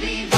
be.